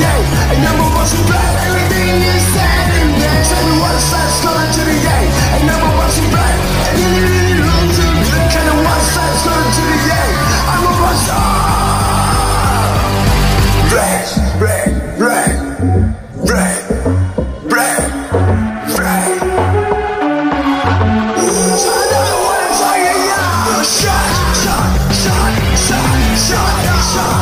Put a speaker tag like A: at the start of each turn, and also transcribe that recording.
A: And I'm about everything is sad and Tell me what side's gonna do the And I'm about to blood, and then it really runs in Tell to do the I'm about to Shut, shut, shut, shut, shut, shut